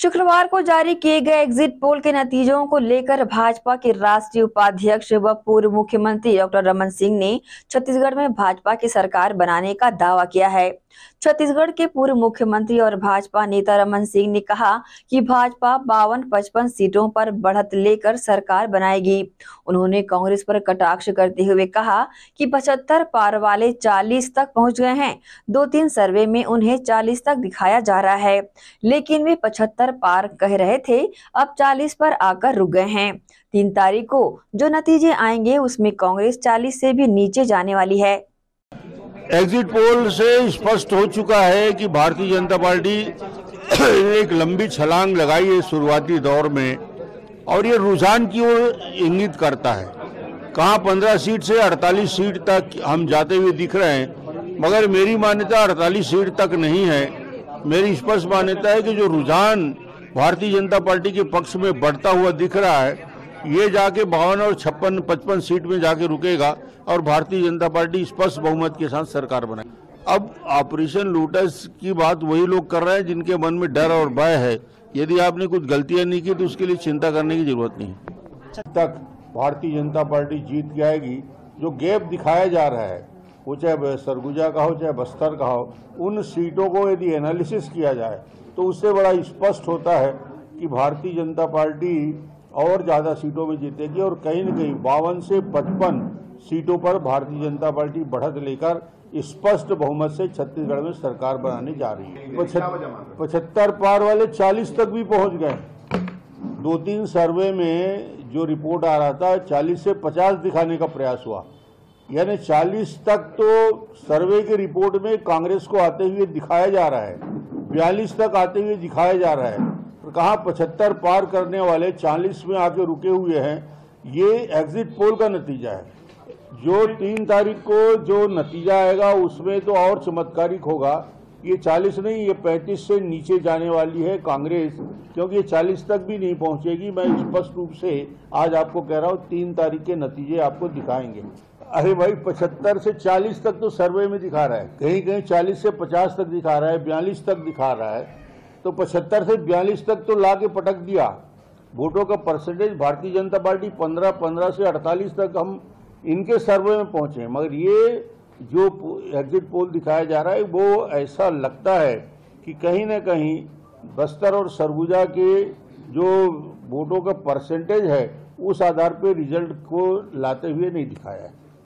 शुक्रवार को जारी किए गए एग्जिट पोल के नतीजों को लेकर भाजपा के राष्ट्रीय उपाध्यक्ष व पूर्व मुख्यमंत्री डॉक्टर रमन सिंह ने छत्तीसगढ़ में भाजपा की सरकार बनाने का दावा किया है। छत्तीसगढ़ के पूर्व मुख्यमंत्री और भाजपा नेता रमन सिंह ने कहा कि भाजपा बावन पचपन सीटों पर बढ़त लेकर सरकार बनाएगी। उन्होंने कांग्रेस पर कटाक्ष करते हुए कहा कि पचहत्तर पार वाले 40 तक पहुँच गए हैं। दो तीन सर्वे में उन्हें 40 तक दिखाया जा रहा है। लेकिन वे पचहत्तर पार कह रहे थे, अब 40 पर आकर रुक गए हैं। तीन तारीख को जो नतीजे आएँगे, उसमें कांग्रेस 40 से भी नीचे जाने वाली है। एग्जिट पोल से स्पष्ट हो चुका है कि भारतीय जनता पार्टी एक लंबी छलांग लगाई है शुरुआती दौर में, और ये रुझान की ओर इंगित करता है। कहाँ पंद्रह सीट से अड़तालीस सीट तक हम जाते हुए दिख रहे हैं, मगर मेरी मान्यता अड़तालीस सीट तक नहीं है। मेरी स्पष्ट मान्यता है कि जो रुझान भारतीय जनता पार्टी के पक्ष में बढ़ता हुआ दिख रहा है, ये जाके बावन और छप्पन, पचपन सीट में जाके रुकेगा और भारतीय जनता पार्टी स्पष्ट बहुमत के साथ सरकार बनाए। अब ऑपरेशन लोटस की बात वही लोग कर रहे हैं जिनके मन में डर और भय है। यदि आपने कुछ गलतियाँ नहीं की तो उसके लिए चिंता करने की ज़रूरत नहीं। तक भारतीय जनता पार्टी जीत के आएगी जो गैप दिखाया जा रहा है वो चाहे सरगुजा का हो चाहे बस्तर का हो उन सीटों को यदि एनालिसिस किया जाए तो उससे बड़ा स्पष्ट होता है कि भारतीय जनता पार्टी और ज़्यादा सीटों में जीतेगी और कहीं न कहीं बावन से पचपन सीटों पर भारतीय जनता पार्टी बढ़त लेकर स्पष्ट बहुमत से छत्तीसगढ़ में सरकार बनाने जा रही है। पचहत्तर पार वाले 40 तक भी पहुँच गए। दो तीन सर्वे में जो रिपोर्ट आ रहा था 40 से 50 दिखाने का प्रयास हुआ। यानी 40 तक तो सर्वे की रिपोर्ट में कांग्रेस को आते हुए दिखाया जा रहा है। बयालीस तक आते हुए दिखाया जा रहा है। कहा पचहत्तर पार करने वाले चालीस में आके रुके हुए हैं, ये एग्जिट पोल का नतीजा है। जो तीन तारीख को जो नतीजा आएगा, उसमें तो और चमत्कारिक होगा। ये 40 नहीं, ये 35 से नीचे जाने वाली है कांग्रेस, क्योंकि ये 40 तक भी नहीं पहुंचेगी। मैं स्पष्ट रूप से आज आपको कह रहा हूँ, तीन तारीख के नतीजे आपको दिखाएँगे। अरे भाई 75 से 40 तक तो सर्वे में दिखा रहा है। कहीं कहीं 40 से 50 तक दिखा रहा है, बयालीस तक दिखा रहा है। तो पचहत्तर से बयालीस तक तो ला के पटक दिया। वोटों का परसेंटेज भारतीय जनता पार्टी पंद्रह पंद्रह से अड़तालीस तक हम इनके सर्वे में पहुँचे। मगर ये जो एग्जिट पोल दिखाया जा रहा है, वो ऐसा लगता है कि कहीं ना कहीं बस्तर और सरगुजा के जो वोटों का परसेंटेज है, उस आधार पर रिज़ल्ट को लाते हुए नहीं दिखाया है।